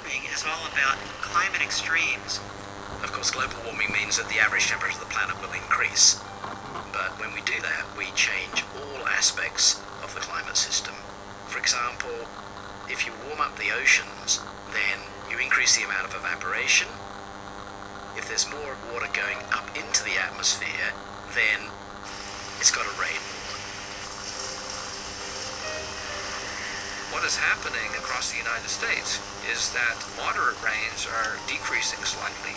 warming is all about climate extremes. Of course, global warming means that the average temperature of the planet will increase. But when we do that, we change all aspects of the climate system. For example, if you warm up the oceans, then you increase the amount of evaporation. If there's more water going up into the atmosphere, then it's got to rain What is happening across the United States is that moderate rains are decreasing slightly,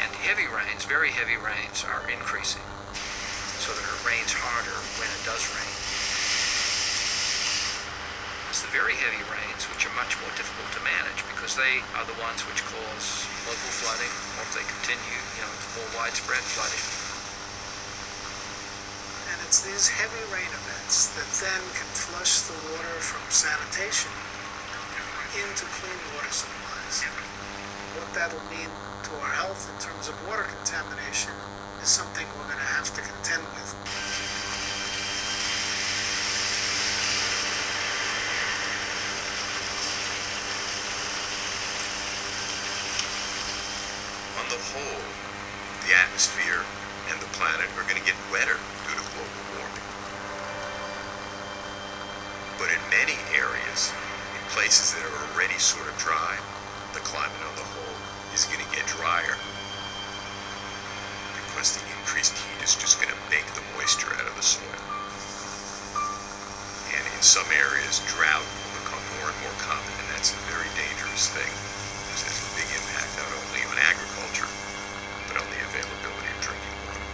and heavy rains, very heavy rains, are increasing. So that it rains harder when it does rain. It's the very heavy rains which are much more difficult to manage because they are the ones which cause local flooding, or if they continue, you know, more widespread flooding. These heavy rain events that then can flush the water from sanitation into clean water supplies. What that'll mean to our health in terms of water contamination is something we're going to have to contend with. On the whole, the atmosphere and the planet are going to get wetter due to global warming. But in many areas, in places that are already sort of dry, the climate on the whole is going to get drier because the increased heat is just going to bake the moisture out of the soil. And in some areas, drought will become more and more common, and that's a very dangerous thing because it has a big impact not only on agriculture, but on the availability of drinking water.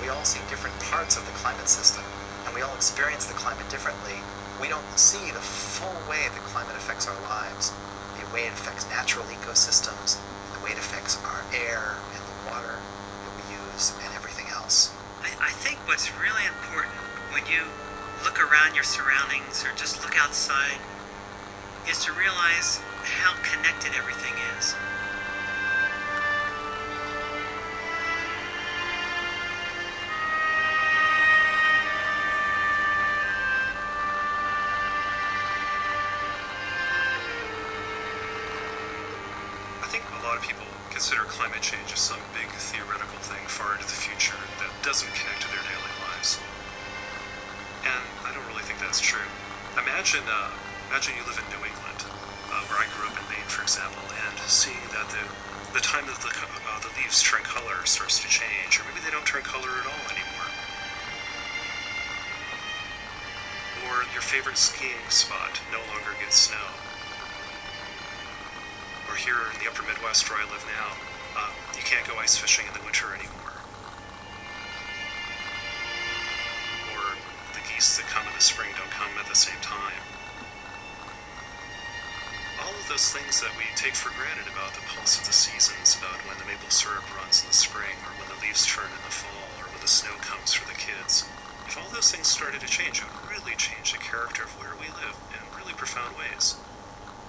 We all see different parts of the climate system, and we all experience the climate differently. We don't see the full way the climate affects our lives, the way it affects natural ecosystems, the way it affects our air and the water that we use, and everything else. I, I think what's really important when you look around your surroundings or just look outside is to realize how connected everything is. A lot of people consider climate change as some big theoretical thing far into the future that doesn't connect to their daily lives. And I don't really think that's true. Imagine, uh, imagine you live in New England, uh, where I grew up in Maine, for example, and seeing that the the time that the uh, the leaves turn color starts to change, or maybe they don't turn color at all anymore. Or your favorite skiing spot no longer gets snow or here in the upper Midwest where I live now, uh, you can't go ice fishing in the winter anymore. Or the geese that come in the spring don't come at the same time. All of those things that we take for granted about the pulse of the seasons, about when the maple syrup runs in the spring, or when the leaves turn in the fall, or when the snow comes for the kids. If all those things started to change, it would really change the character of where we live in really profound ways.